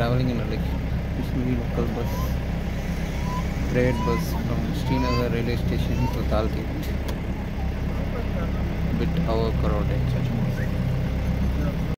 traveling in a like Kashmiri local bus, freight bus from Srinagar railway station to Dalgate. Bit overcrowded.